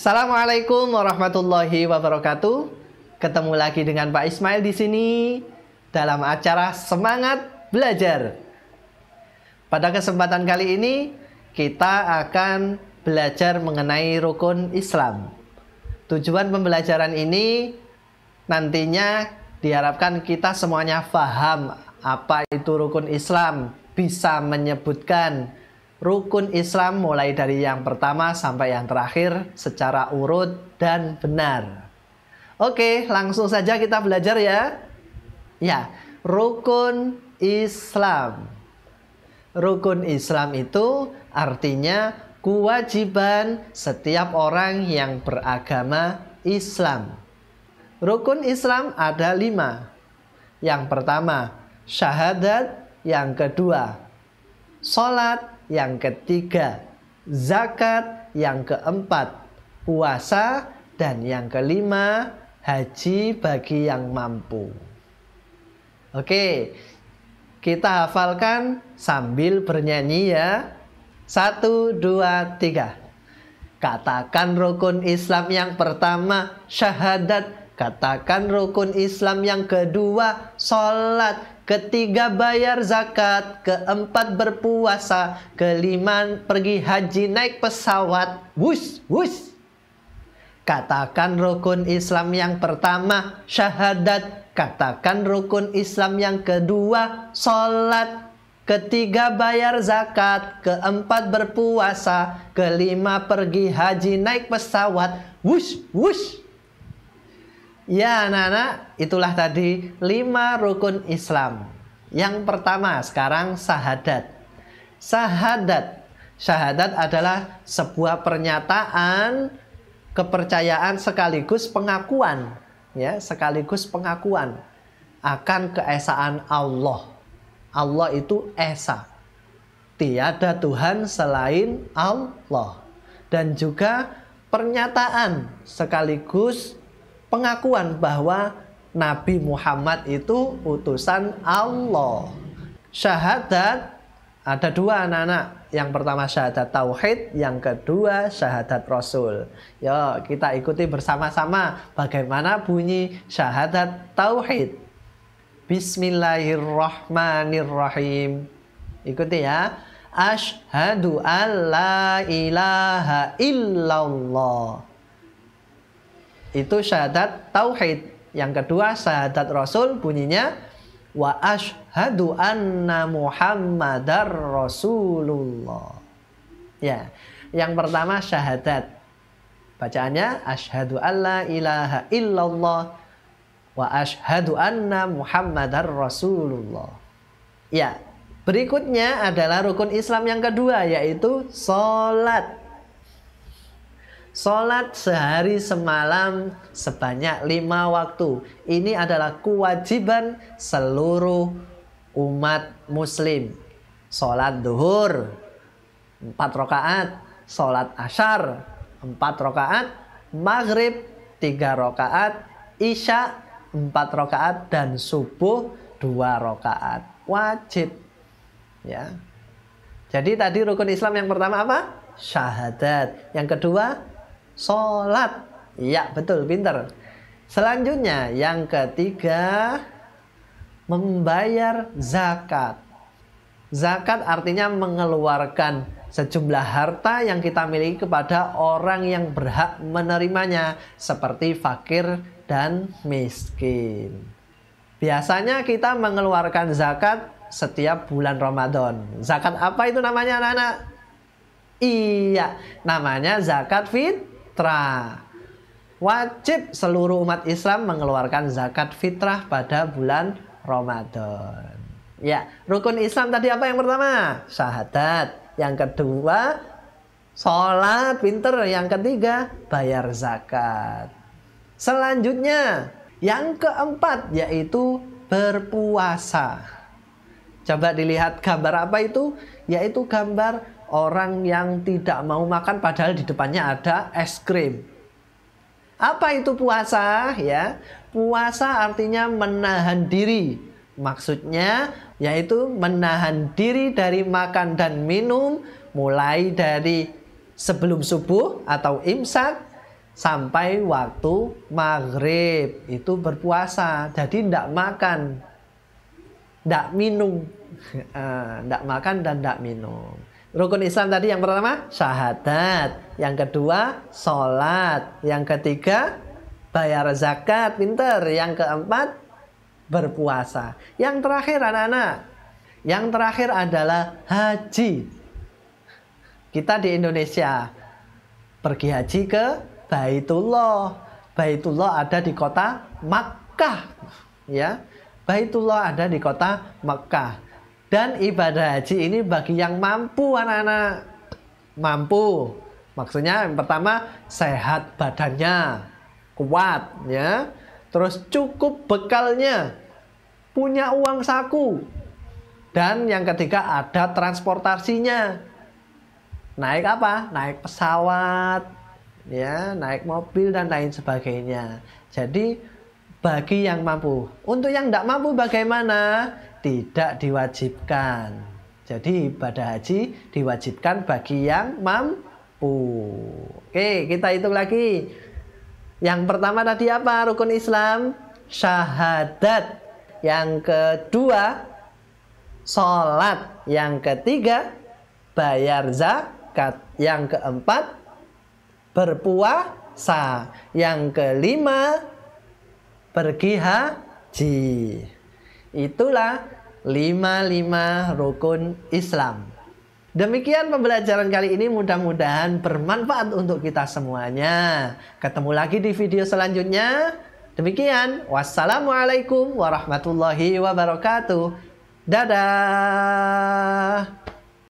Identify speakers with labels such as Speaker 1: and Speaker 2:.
Speaker 1: Assalamualaikum warahmatullahi wabarakatuh. Ketemu lagi dengan Pak Ismail di sini dalam acara Semangat Belajar. Pada kesempatan kali ini kita akan belajar mengenai rukun Islam. Tujuan pembelajaran ini nantinya diharapkan kita semuanya paham apa itu rukun Islam, bisa menyebutkan rukun Islam mulai dari yang pertama sampai yang terakhir secara urut dan benar. Oke, langsung saja kita belajar ya. Ya, rukun Islam. Rukun Islam itu artinya kewajiban setiap orang yang beragama Islam. Rukun Islam ada lima. Yang pertama, syahadat. Yang kedua, sholat yang ketiga zakat, yang keempat puasa, dan yang kelima haji bagi yang mampu. Oke, kita hafalkan sambil bernyanyi ya. Satu, dua, tiga. Katakan rukun Islam yang pertama syahadat. Katakan rukun Islam yang kedua sholat. Ketiga bayar zakat, keempat berpuasa, kelima pergi haji naik pesawat. Wush, wush. Katakan rukun Islam yang pertama syahadat. Katakan rukun Islam yang kedua sholat. Ketiga bayar zakat, keempat berpuasa, kelima pergi haji naik pesawat. Wush, wush. Ya anak-anak, itulah tadi lima rukun Islam. Yang pertama sekarang sahadat. Sahadat. Syahadat adalah sebuah pernyataan kepercayaan sekaligus pengakuan, ya, sekaligus pengakuan akan keesaan Allah. Allah itu esa. Tiada Tuhan selain Allah. Dan juga pernyataan sekaligus pengakuan bahwa Nabi Muhammad itu utusan Allah. Syahadat ada dua anak-anak. Yang pertama syahadat tauhid, yang kedua syahadat rasul. Yo, kita ikuti bersama-sama bagaimana bunyi syahadat tauhid. Bismillahirrahmanirrahim. Ikuti ya. Ashhadu an la ilaha illallah itu syahadat tauhid. Yang kedua syahadat Rasul bunyinya wa ashadu anna Muhammadar Rasulullah. Ya. Yang pertama syahadat. Bacaannya asyhadu alla ilaha illallah wa ashadu anna Muhammadar Rasulullah. Ya. Berikutnya adalah rukun Islam yang kedua yaitu salat. Sholat sehari semalam sebanyak lima waktu. Ini adalah kewajiban seluruh umat muslim. Sholat duhur, empat rakaat. Sholat ashar, empat rakaat. Maghrib, tiga rakaat. Isya, empat rakaat. Dan subuh, dua rakaat. Wajib. Ya. Jadi tadi rukun Islam yang pertama apa? Syahadat. Yang kedua, sholat. Ya betul, pinter. Selanjutnya yang ketiga membayar zakat. Zakat artinya mengeluarkan sejumlah harta yang kita miliki kepada orang yang berhak menerimanya seperti fakir dan miskin. Biasanya kita mengeluarkan zakat setiap bulan Ramadan. Zakat apa itu namanya anak-anak? Iya, namanya zakat fit fitrah. Wajib seluruh umat Islam mengeluarkan zakat fitrah pada bulan Ramadan. Ya, rukun Islam tadi apa yang pertama? Syahadat. Yang kedua, sholat, pinter. Yang ketiga, bayar zakat. Selanjutnya, yang keempat yaitu berpuasa. Coba dilihat gambar apa itu? Yaitu gambar orang yang tidak mau makan padahal di depannya ada es krim. Apa itu puasa ya? Puasa artinya menahan diri. Maksudnya yaitu menahan diri dari makan dan minum mulai dari sebelum subuh atau imsak sampai waktu maghrib itu berpuasa. Jadi tidak makan, tidak minum, tidak makan dan tidak minum. Rukun Islam tadi yang pertama syahadat, yang kedua sholat, yang ketiga bayar zakat, pinter, yang keempat berpuasa. Yang terakhir anak-anak, yang terakhir adalah haji. Kita di Indonesia pergi haji ke Baitullah. Baitullah ada di kota Makkah. Ya. Baitullah ada di kota Makkah. Dan ibadah haji ini bagi yang mampu anak-anak. Mampu. Maksudnya yang pertama sehat badannya, kuat ya. Terus cukup bekalnya. Punya uang saku. Dan yang ketiga ada transportasinya. Naik apa? Naik pesawat, ya naik mobil dan lain sebagainya. Jadi bagi yang mampu. Untuk yang tidak mampu bagaimana? Tidak diwajibkan. Jadi ibadah haji diwajibkan bagi yang mampu. Oke, kita hitung lagi. Yang pertama tadi apa? Rukun Islam, syahadat. Yang kedua, sholat. Yang ketiga, bayar zakat. Yang keempat, berpuasa. Yang kelima, pergi haji. Itulah lima-lima rukun Islam. Demikian pembelajaran kali ini mudah-mudahan bermanfaat untuk kita semuanya. Ketemu lagi di video selanjutnya. Demikian, wassalamualaikum warahmatullahi wabarakatuh. Dadah.